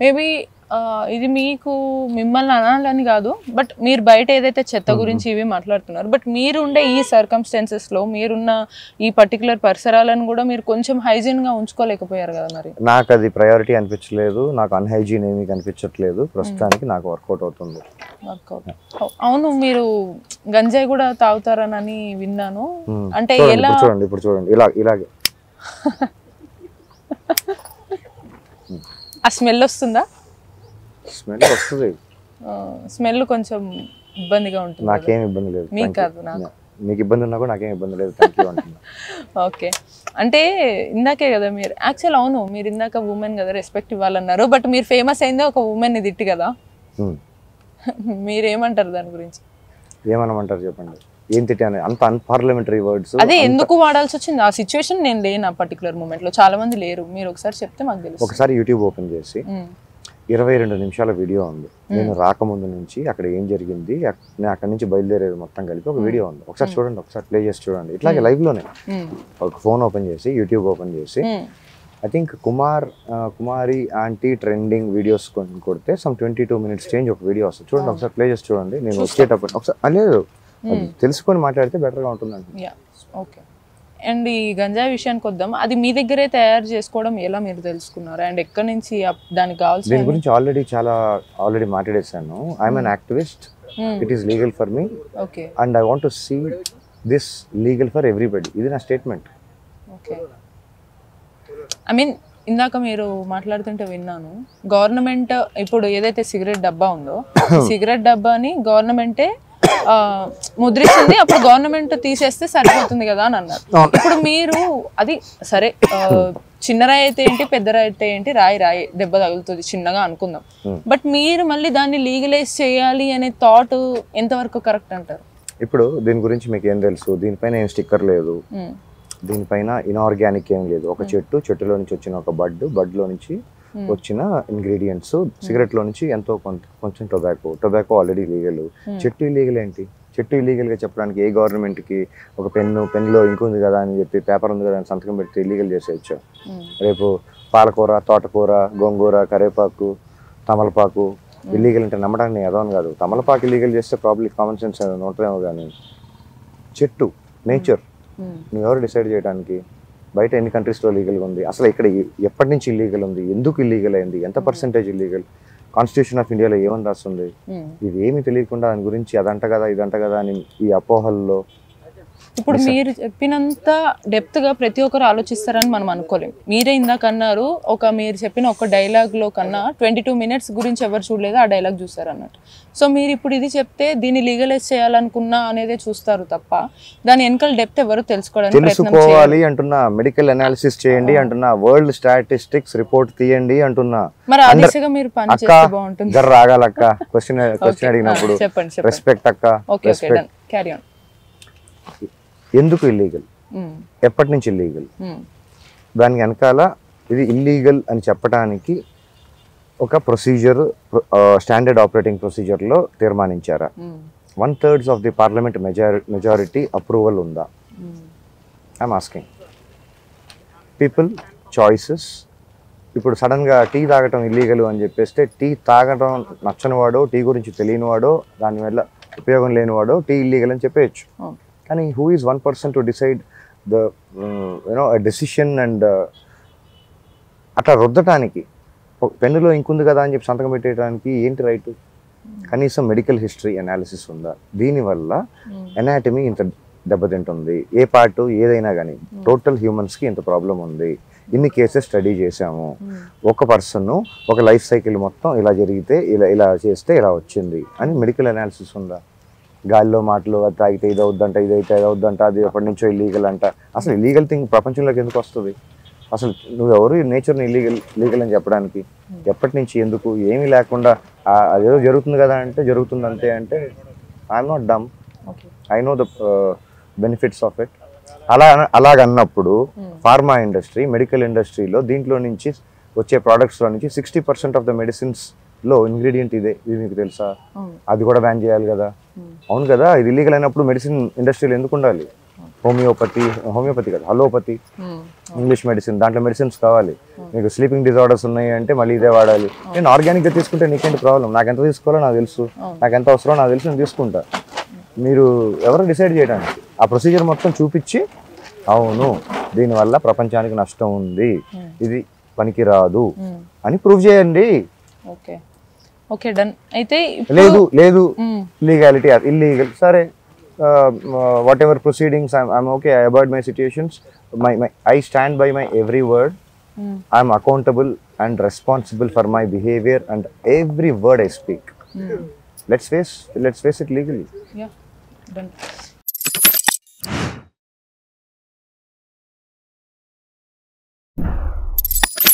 Maybe ఇది మీకు మిమ్మల్ని అనాలని కాదు బట్ మీరు బయట ఏదైతే చెత్త గురించి ఇవి మాట్లాడుతున్నారు బట్ మీరు ఉండే ఈ circumstances లో మీరున్న ఈ పర్టికులర్ పరిసరాలను కూడా మీరు కొంచెం hygiene గా ఉంచుకోలేకపోయారు కదా మరి? నాకు అది ప్రయారిటీ అనిపించలేదు నాకు అన్హైజీన్ ఏమీ కనిపించట్లేదు ప్రస్తుతానికి నాకు వర్కౌట్ అవుతుంది. వర్కౌట్ అవును మీరు గంజాయి కూడా తాగుతారనని విన్నాను. అంటే ఎలా చూడండి ఇప్పుడు చూడండి ఇలా ఇలాగే. ఆ స్మెల్ వస్తుందా స్మెల్ వస్తుంది స్మెల్ కొంచెం ఇబ్బందిగా ఉంటుంది. నాకేం ఇబ్బంది లేదు మీకు. కాదు, నాకు. మీకు ఇబ్బంది ఉన్నా కూడా నాకేం ఇబ్బంది లేదు ఓకే అంటే ఇందాకే కదా మీరు యాక్చువల్ అవును మీరు ఇందాక ఉమెన్ కదా రెస్పెక్ట్ ఇవ్వాలన్నారు బట్ మీరు ఫేమస్ అయిందే ఒక ఉమెన్ని తిట్టి కదా మ్మ్. మీరేమంటారు దాని గురించి ఏమనమంటారు చెప్పండి ఏం తిట్టాను అంత అన్పార్లమెంటరీ వర్డ్స్ అదే ఎందుకు వాడాల్సి వచ్చింది? ఆ సిచ్యువేషన్ నేను లేను ఆ పర్టికులర్ మూమెంట్లో. చాలా మంది లేరు. మీరు ఒకసారి చెప్తే మాకు తెలుసు ఒకసారి యూట్యూబ్ ఓపెన్ చేసి ఇరవై రెండు నిమిషాల వీడియో ఉంది. నేను రాకముందు నుంచి అక్కడ ఏం జరిగింది నేను అక్కడి నుంచి బయలుదేరేది మొత్తం కలిపి ఒక వీడియో ఉంది. ఒకసారి చూడండి ఒకసారి ప్లే చేసి చూడండి. ఇట్లాగే లైవ్లోనే ఉమ్, ఒక ఫోన్ ఓపెన్ చేసి యూట్యూబ్ ఓపెన్ చేసి I think Kumar Kumari aunty trending videos కొన్ని కొడితే some twenty two minutes change ఒక వీడియో వస్తుంది. చూడండి ఒకసారి ప్లే చేసి చూడండి. నేను వచ్చేటప్పుడు ఒకసారి లేదు అది తెలుసుకొని మాట్లాడితే బెటర్గా ఉంటుందండి. యా ఓకే అండ్ ఈ గంజాయి విషయానికి వద్దాం. అది మీ దగ్గరే తయారు చేసుకోవడం ఎలా మీరు తెలుసుకున్నారు? అండ్ ఎక్కడి నుంచి దానికి దీని కావాల్సిన గురించి ఆల్రెడీ చాలా already మాట్లాడేశాను. I'm an activist it is legal for me okay and I want to see this legal for everybody ఇది నా స్టేట్మెంట్ ఓకే ఐ మీన్ ఇందాక మీరు మాట్లాడుతుంటే విన్నాను. గవర్నమెంట్ ఇప్పుడు ఏదైతే సిగరెట్ డబ్బా ఉందో సిగరెట్ డబ్బాని గవర్నమెంటే ముద్రించింది అప్పుడు గవర్నమెంట్ తీసేస్తే సరిపోతుంది కదా అని అన్నారు. ఇప్పుడు మీరు అది సరే చిన్న రాయి అయితే ఏంటి పెద్ద రాయి అయితే ఏంటి రాయి రాయి దెబ్బ తగులుతుంది చిన్నగా అనుకుందాం. బట్ మీరు మళ్ళీ దాన్ని లీగలైజ్ చేయాలి అనే థాట్ ఎంతవరకు కరెక్ట్ అంటారు? ఇప్పుడు దీని గురించి మీకు ఏం తెలుసు? దీనిపైన ఏం స్టిక్కర్ లేదు. దీనిపైన ఇన్ఆర్గానిక్ ఏం లేదు. ఒక చెట్టు చెట్టులో నుంచి వచ్చిన ఒక బడ్ బడ్లో నుంచి వచ్చిన ఇంగ్రీడియంట్స్ సిగరెట్లో నుంచి ఎంతో కొంత కొంచెం టొబాకో టొబాకో ఆల్రెడీ లీగల్ చెట్టు ఇల్లీగల్ ఏంటి? చెట్టు ఇల్లీగల్గా చెప్పడానికి ఏ గవర్నమెంట్కి ఒక పెన్ను పెన్నులో ఇంకు ఉంది కదా అని చెప్పి పేపర్ ఉంది కదా అని సంతకం పెడితే ఇల్లీగల్ చేసేయచ్చు. ఉమ్, రేపు పాలకూర తోటకూర గోంగూర కరేపాకు తమలపాకు ఇల్లీగల్ అంటే నమ్మడానికి నేను ఎదవను కాదు. తమలపాకు ఇల్లీగల్ చేస్తే ప్రాబ్లీ కామన్ సెన్స్ ఉంటుందేమో కానీ చెట్టు నేచర్ ఉమ్, నువ్వు ఎవరు డిసైడ్ చేయడానికి? బయట ఎన్ని కంట్రీస్లో లీగల్గా ఉంది? అసలు ఇక్కడ ఎప్పటి నుంచి ఇల్లీగల్ ఉంది? ఎందుకు ఇల్లీగల్ అయింది? ఎంత పర్సెంటేజ్ ఇల్లీగల్ కాన్స్టిట్యూషన్ ఆఫ్ ఇండియాలో ఏమని రాస్తుంది? ఉమ్. ఇది ఏమీ తెలియకుండా దాని గురించి అదంట కదా ఇదంట కదా అని ఈ అపోహల్లో ఇప్పుడు మీరు చెప్పినంత డెప్త్గా ప్రతి ఒక్కరు ఆలోచిస్తారని మనం అనుకోలేం. మీరే ఇందాక అన్నారు ఒక మీరు చెప్పిన ఒక డైలాగ్లో కన్నా ట్వంటీ టూ మినిట్స్ గురించి ఎవరు చూడలేదు ఆ డైలాగ్ చూస్తారు అన్నట్టు సో మీరు ఇప్పుడు ఇది చెప్తే దీన్ని లీగలైజ్ చేయాలనుకున్నా అనేదే చూస్తారు తప్ప దాని వెనకాల డెప్త్ ఎవరు తెలుసుకోవడానికి తెలుసుకోవాలి అంటున్నా మెడికల్ అనాలిసిస్ చేయండి అంటున్నా వరల్డ్ స్టాటిస్టిక్స్ రిపోర్ట్ తీయండి అంటున్నా. మరి ఆ దిశగా మీరు పని చేస్తే బాగుంటుంది. జర రాగాలక్క క్వశ్చన్ క్వశ్చన్ అడిగినప్పుడు. చెప్పండి రెస్పెక్ట్ అక్క okay okay done carry on ఎందుకు ఇల్లీగల్ ఎప్పటి నుంచి ఇల్లీగల్ దాని వెనకాల ఇది ఇల్లీగల్ అని చెప్పడానికి ఒక ప్రొసీజర్ స్టాండర్డ్ ఆపరేటింగ్ ప్రొసీజర్లో తీర్మానించారా? One thirds of the parliament majori majority approval ఉందా? ఐఎమ్ ఆస్కింగ్ పీపుల్ చాయిసెస్ ఇప్పుడు సడన్గా టీ తాగటం ఇల్లీగల్ అని చెప్పేస్తే టీ తాగటం నచ్చని వాడో టీ గురించి తెలియని వాడో దానివల్ల ఉపయోగం లేనివాడో టీ ఇల్లీగల్ అని చెప్పేయచ్చు. కానీ who is one person to decide the you know decision and అట్లా రుద్దటానికి. పెన్నులో ఇంకుంది కదా అని చెప్పి సంతకం పెట్టేయడానికి ఏంటి రైట్? కనీసం మెడికల్ హిస్టరీ అనాలిసిస్ ఉందా? దీనివల్ల ఎనాటమీ ఇంత దెబ్బతింటుంది. ఏ పార్ట్ ఏదైనా కానీ టోటల్ హ్యూమన్స్కి ఇంత ప్రాబ్లం ఉంది. ఇన్ని కేసెస్ స్టడీ చేశాము. ఒక పర్సన్ ఒక లైఫ్ సైకిల్ మొత్తం ఇలా జరిగితే ఇలా ఇలా చేస్తే ఇలా వచ్చింది? అని మెడికల్ అనాలిసిస్ ఉందా? గాలిలో మాటలు అది తాగితే ఇది అవుద్దంట ఇదైతే ఇది అవుద్దంట అది ఎప్పటి నుంచో ఇల్లీగల్ అంట. అసలు ఇల్లీగల్ థింగ్ ప్రపంచంలోకి ఎందుకు వస్తుంది? అసలు నువ్వెవరు నేచర్ని ఇల్లీగల్ లీగల్ అని చెప్పడానికి? ఎప్పటి నుంచి ఎందుకు? ఏమీ లేకుండా అదేదో జరుగుతుంది కదా అంటే జరుగుతుంది అంతే అంటే I'm not dumb I know the benefits of it అలా అలాగన్నప్పుడు ఫార్మా ఇండస్ట్రీ మెడికల్ ఇండస్ట్రీలో దీంట్లో నుంచి వచ్చే products లో నుంచి సిక్స్టీ పర్సెంట్ ఆఫ్ ద మెడిసిన్స్లో ఇంగ్రీడియంట్ ఇదే ఇది మీకు తెలుసా? అది కూడా బ్యాన్ చేయాలి కదా? అవును కదా? ఇది ఇల్లీగల్ అయినప్పుడు మెడిసిన్ ఇండస్ట్రీలో ఎందుకు ఉండాలి? హోమియోపతి హోమియోపతి కాదు? అలోపతి ఇంగ్లీష్ మెడిసిన్ దాంట్లో మెడిసిన్స్ కావాలి. మీకు స్లీపింగ్ డిజార్డర్స్ ఉన్నాయి అంటే మళ్ళీ ఇదే వాడాలి. నేను ఆర్గానిక్గా తీసుకుంటే నీకేంటి ప్రాబ్లం నాకు ఎంత తీసుకోవాలో నాకు తెలుసు. నాకు ఎంత అవసరమో నాకు తెలుసు నేను తీసుకుంటా. మీరు ఎవరు డిసైడ్ చేయడానికి? ఆ ప్రొసీజర్ మొత్తం చూపించి అవును దీనివల్ల ప్రపంచానికి నష్టం ఉంది. ఇది పనికిరాదు అని ప్రూవ్ చేయండి. ఓకే. ఓకే డన్ అయితే ఇప్పుడు- లేదు లేదు. మ్మ్. లీగాలిటీ ఇల్లీగల్ సరే whatever proceedings I'm okay I avoid my situations my my I stand by my every word hmm. I'm accountable and responsible for my behaviour and every word I speak hmm. Let's face let's face it legally yeah done